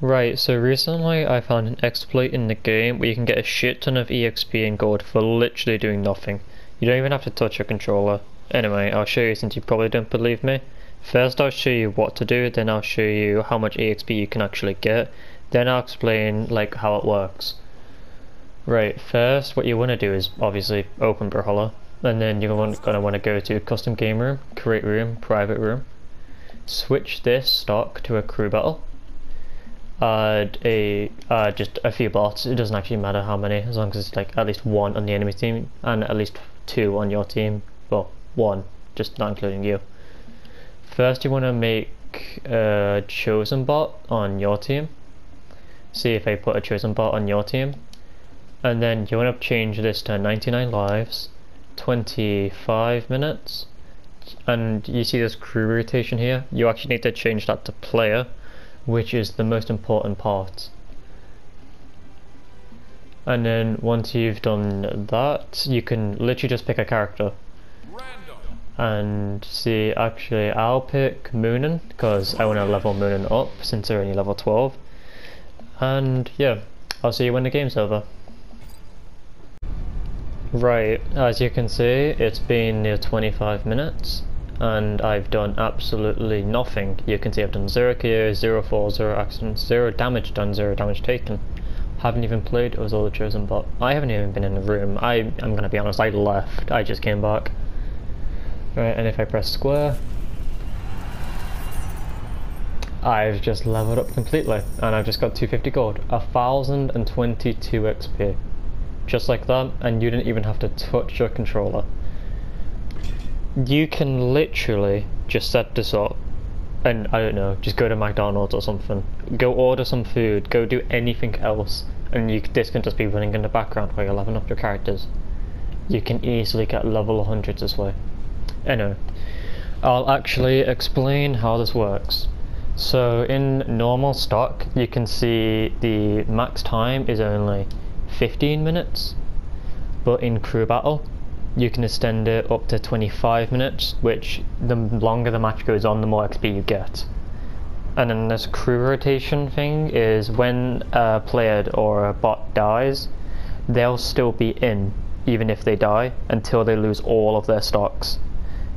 Right, so recently I found an exploit in the game where you can get a shit ton of EXP and gold for literally doing nothing. You don't even have to touch your controller. Anyway, I'll show you since you probably don't believe me. First I'll show you what to do, then I'll show you how much EXP you can actually get, then I'll explain like how it works. Right, first what you want to do is obviously open Brawlhalla, and then you're going to want to go to custom game room, create room, private room, switch this stock to a crew battle, add a uh, just a few bots. It doesn't actually matter how many, as long as it's like at least one on the enemy team and at least two on your team. Well, one, just not including you. First, you want to make a chosen bot on your team. See if I put a chosen bot on your team, and then you want to change this to 99 lives, 25 minutes, and you see this crew rotation here. You actually need to change that to player which is the most important part. And then once you've done that, you can literally just pick a character. And see, actually I'll pick Munin, because I want to level Munin up since they're only level 12. And yeah, I'll see you when the game's over. Right, as you can see, it's been near 25 minutes and I've done absolutely nothing. You can see I've done 0 KOs, 0 falls, 0 accidents, 0 damage done, 0 damage taken. Haven't even played as all the chosen bot. I haven't even been in the room. I, I'm gonna be honest, I left. I just came back. Right, and if I press square, I've just leveled up completely, and I've just got 250 gold. 1022 XP. Just like that, and you didn't even have to touch your controller you can literally just set this up and I don't know, just go to McDonald's or something. Go order some food, go do anything else, and you this can just be running in the background while you're leveling up your characters. You can easily get level 100 this way. Anyway, I'll actually explain how this works. So in normal stock, you can see the max time is only 15 minutes, but in crew battle, you can extend it up to 25 minutes, which the longer the match goes on, the more XP you get. And then this crew rotation thing is when a player or a bot dies, they'll still be in, even if they die, until they lose all of their stocks.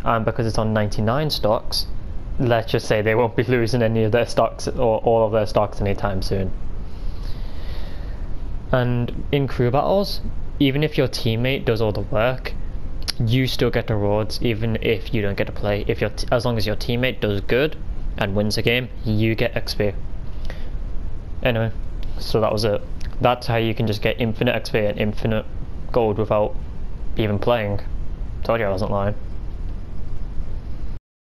And because it's on 99 stocks, let's just say they won't be losing any of their stocks or all of their stocks anytime soon. And in crew battles, even if your teammate does all the work, you still get the rewards even if you don't get to play. If your as long as your teammate does good and wins the game, you get XP. Anyway, so that was it. That's how you can just get infinite XP and infinite gold without even playing. Told you I wasn't lying.